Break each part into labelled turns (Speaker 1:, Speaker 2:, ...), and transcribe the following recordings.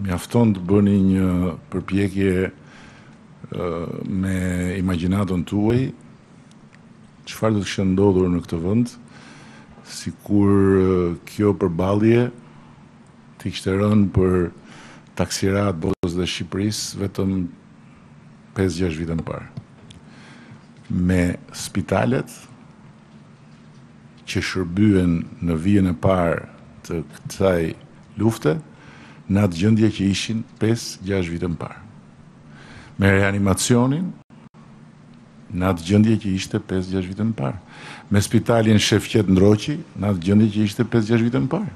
Speaker 1: Mjafton të bëni një përpjekje me imagjinatën tuaj, çfarë do të kishte ndodhur në këtë vend, sikur kjo përballje t'i kishte rënë për taksirat botës dhe Shqipërisë vetëm pesë-gjashtë vite më parë. Me spitalet, që shërbyen në vijën e parë të kësaj lufte, në atë gjendje që ishin pesë, gjashtë vite më parë. Me reanimacionin, në atë gjendje që ishte pesë, gjashtë vite më parë. Me spitalin Shefqet Ndroqi, në atë gjendje që ishte pesë, gjashtë vite më parë.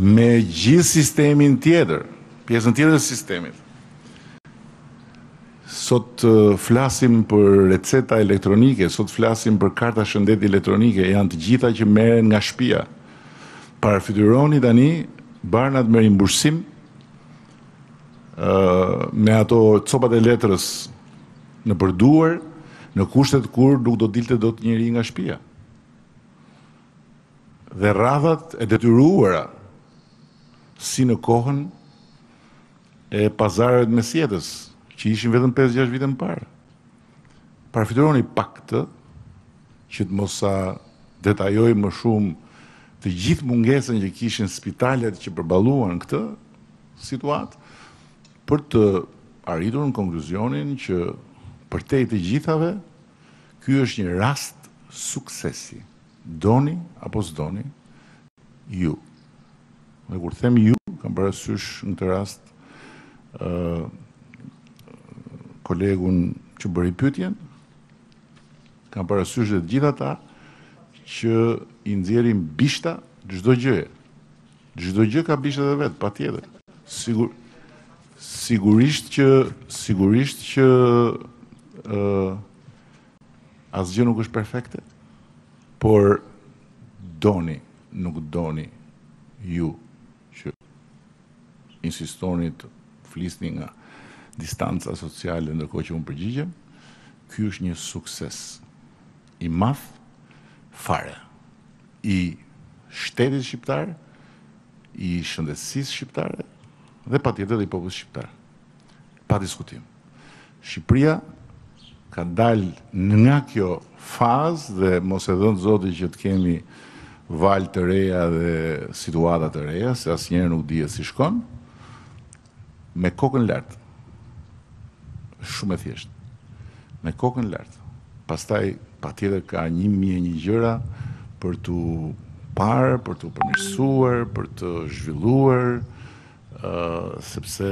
Speaker 1: Me gjithë sistemin tjetër, pjesën tjetër të sistemit. Sot flasim për receta elektronike, sot flasim për karta shëndeti elektronike, janë të gjitha që merren nga shtëpia. Parafytyroni tani barnat me rimbursim, me ato copat e letrës nëpër duar, në kushtet kur nuk do dilte dot njeri nga shtëpia. Dhe radhat e detyruara si në kohën e pazareve të mesjetës, që ishin vetëm pesë-gjashtë vite më parë. Parafytyroni pak këtë, që të mos jua detajoj më shumë të gjithë mungesën që kishin spitalet që përballuan këtë situatë, për të arritur në konkluzionin që përtej të gjithave, ky është një rast suksesi. Doni apo s'doni, ju. Dhe kur them ju, kam parasysh në këtë rast kolegun që bëri pyetjen, kam parasysh dhe gjithë ata që i nxjerrin bishta çdo gjëje. Çdo gjë ka bishtat e vet, patjetër. Sigur, sigurisht që, sigurisht që uh, Asgjë nuk është perfekte, por doni, nuk doni ju që insistoni të flisni nga distanca sociale ndërkohë që unë përgjigjem, ky është një sukses i madh fare i shtetit shqiptar, i shëndetësisë shqiptare dhe patjetër edhe i popullit shqiptar. Pa diskutim. Shqipëria ka dalë nga kjo fazë dhe mos e dhëntë Zoti që të kemi valë të reja dhe situata të reja, se asnjëherë nuk dihet si shkon, me kokën lart. Është shumë e thjeshtë. Me kokën lart. Pastaj patjetër ka një mijë e një gjëra për t'u parë, për t'u përmirësuar, për t'u zhvilluar, sepse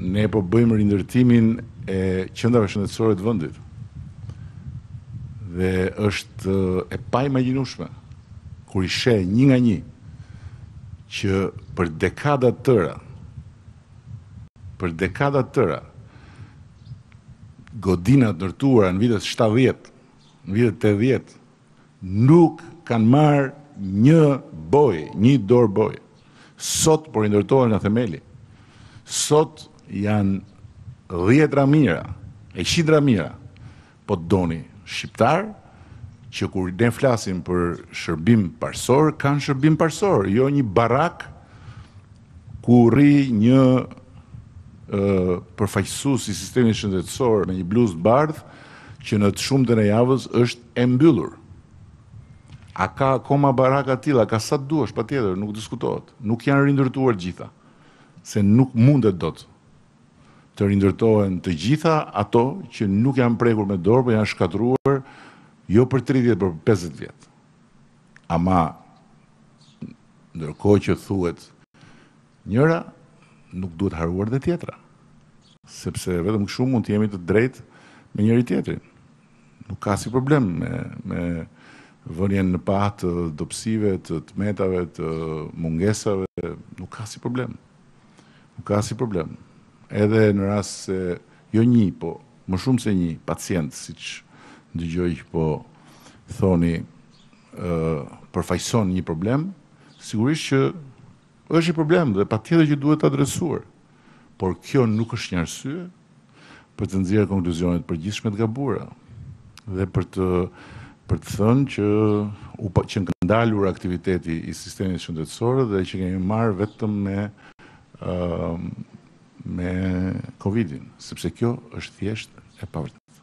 Speaker 1: ne po bëjmë rindërtimin e qendrave shëndetësore të vendit. Dhe është e paimagjinueshme kur i sheh një nga një që për dekada të tëra për dekada të tëra godina të ndërtuara në vitet 70, në vitet 80, Nuk kanë marrë një bojë, një dorë bojë. Sot po rindërtohet nga themeli. Sot janë dhjetra mijëra, e qindra mijëra, po të doni, shqiptarë që kur ne flasim për shërbim parësor, kanë shërbim parësor, jo një barakë Ku rri një përfaqësues i sistemit shëndetësor me një bluzë të bardhë që në të shumtën e javës është e mbyllur. A ka akoma baraka të tilla? Ka sa të duash, patjetër, nuk diskutohet. Nuk janë rindërtuar të gjitha, se nuk mundet dot të rindërtohen të gjitha ato që nuk janë prekur me dorë, por janë shkatërruar jo për tridhjetë, por për pesëdhjetë vjet. Ama ndërkohë që thuhet njëra, nuk duhet harruar dhe tjetra. Sepse vetëm kështu mund të jemi të drejtë me njëri tjetrin. Nuk ka asnjë problem me me vënien në pah të dobësive, të të metave, të mungesave, nuk ka asnjë problem. Nuk ka asnjë problem. Edhe në rast se jo një, po më shumë se një pacient, siç dëgjoj që po thoni, ë përfaqëson një problem, sigurisht që është një problem dhe patjetër që duhet adresuar. Por kjo nuk është një arsye për të nxjerrë konkluzione të përgjithshme të gabuara dhe për të për të thënë që u paskësh ndalur aktiviteti i sistemit shëndetësor dhe qenkemi marrë vetëm me me Covidin, sepse kjo është thjesht e pavërtetë.